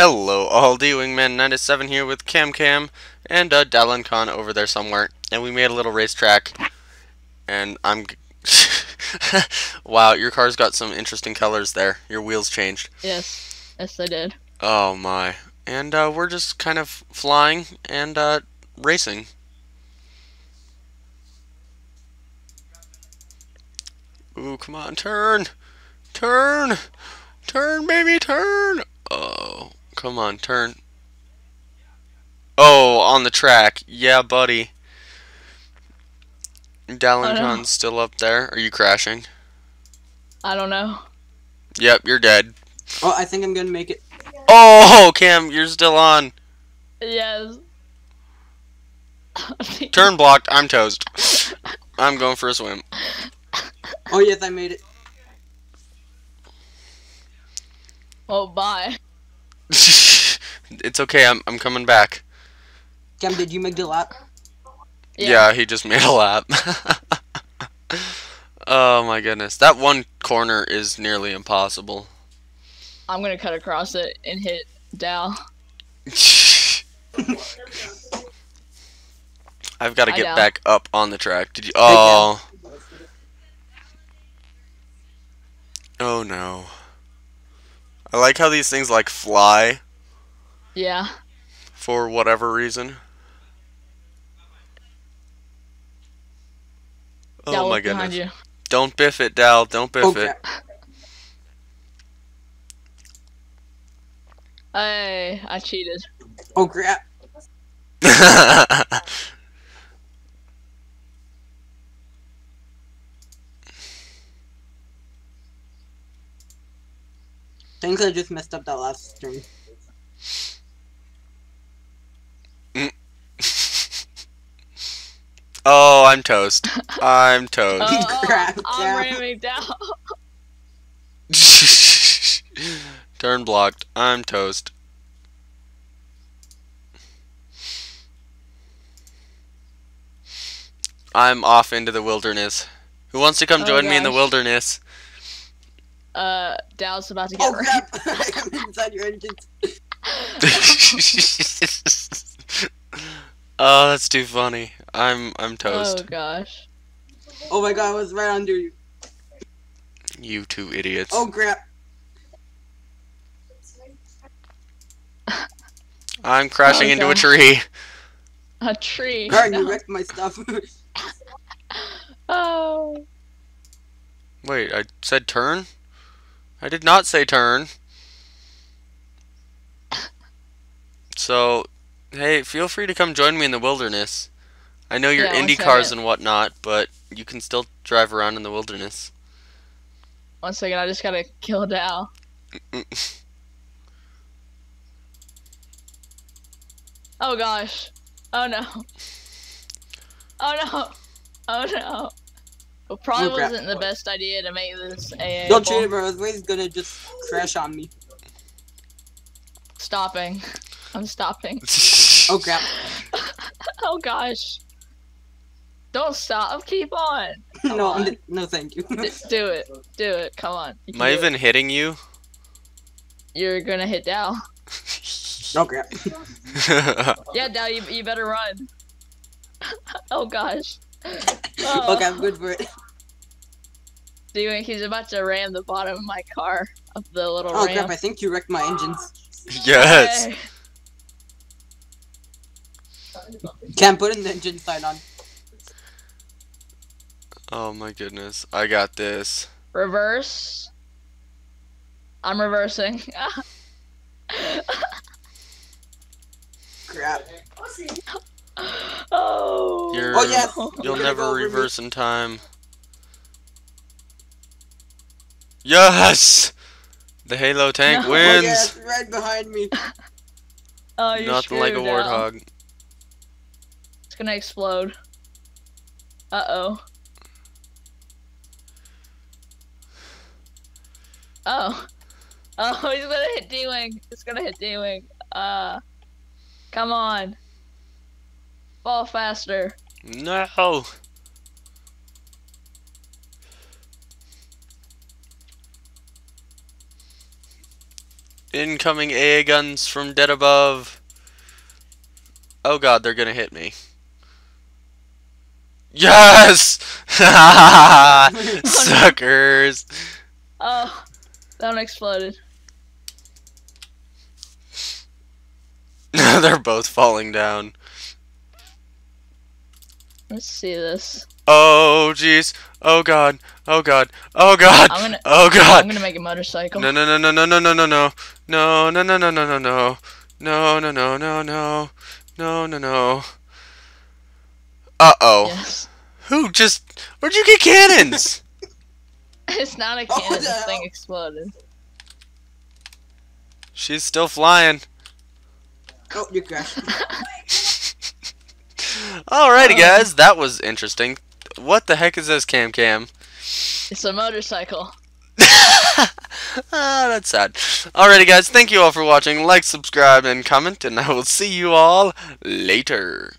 Hello, all D-Wingman 97 here with Cam Cam and uh, Dallin Khan over there somewhere. And we made a little racetrack. And I'm... wow, your car's got some interesting colors there. Your wheels changed. Yes. Yes, they did. Oh my. And uh, we're just kind of flying and uh, racing. Ooh, come on, turn! Turn! Turn, baby, turn! Oh, come on, turn. Oh, on the track. Yeah, buddy. Dallin no. Khan's still up there. Are you crashing? I don't know. Yep, you're dead. Oh, I think I'm gonna make it. Oh, Cam, you're still on. Yes. Turn blocked. I'm toast. I'm going for a swim. Oh yes, I made it. Oh, bye. It's okay. I'm I'm coming back. Cam, did you make the lap? Yeah, he just made a lap. oh my goodness. That one corner is nearly impossible. I'm gonna cut across it and hit Dal. I've got to get know. back up on the track. Did you? Oh. Oh no. I like how these things like fly Yeah. for whatever reason. Oh Dal, my look goodness. you. Don't biff it, Dal. Don't biff Oh it. crap. Hey, I cheated. Oh crap. Thanks, I just messed up that last string. Oh, I'm toast. I'm toast. Oh, Crap, I'm Dal. ramming down. Turn blocked. I'm toast. I'm off into the wilderness. Who wants to come Oh, join me in the wilderness? Uh, Dal's about to get Oh rammed. crap! I'm inside your engine. Oh, that's too funny. I'm I'm toast. Oh toast. gosh. Oh my god, I was right under you. You two idiots. Oh crap. I'm crashing Oh, into a tree. A tree. Car, No. you wrecked my stuff. Oh. Wait, I said turn? I did not say turn. So, hey, feel free to come join me in the wilderness. I know you're Yeah, Indy cars and whatnot, but you can still drive around in the wilderness. One second, I just gotta kill Dal. Oh gosh. Oh no. Oh no. Oh no. It probably wasn't the best idea to make this AA. Don't shoot it, bro. He's gonna just crash on me. Stopping. I'm stopping. Oh crap. Oh gosh. Don't stop. Keep on. Come no, on. No, thank you. D- do it. Do it. Come on. You Am I do it. even hitting you? You're gonna hit Dal. oh crap. Yeah, Dal, you, you better run. oh gosh. Oh, oh. okay, I'm good for it. Doing, he's about to ram the bottom of my car up the little Oh ramp. crap, I think you wrecked my engines. yes. Hey. Can't put in the engine side on. Oh my goodness. I got this. Reverse. I'm reversing. Crap. oh. You're, Oh, yes. You'll never go over me. reverse in time. Yes! The Halo tank No. Oh wins! yes, right behind me. Oh, you're Nothing like a screwed now. Gonna explode. Uh oh. Oh. Oh, he's gonna hit D-Wing. He's gonna hit D-Wing. Uh. Come on. Fall faster. No! Incoming AA guns from dead above. Oh god, they're gonna hit me. Yes! Suckers! Oh, that one exploded. they're both falling down. Let's see this. Oh jeez. Oh god. Oh god. Oh god. I'm gonna. Oh I'm gonna make a motorcycle. No no no no no no no no no. No no no no no no no. No no no no no. No no no. Uh oh. Yes. Who just where'd you get cannons? It's not a Oh, cannon. the this thing exploded. She's still flying. Oh, you crashed. Alrighty Uh. guys, that was interesting. What the heck is this cam cam? It's a motorcycle. ah, that's sad. Alrighty guys, thank you all for watching. Like, subscribe, and comment, and I will see you all later.